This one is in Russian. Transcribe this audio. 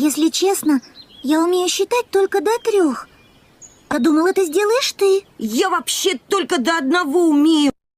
Если честно, я умею считать только до трех. А думал, это сделаешь ты. Я вообще только до одного умею.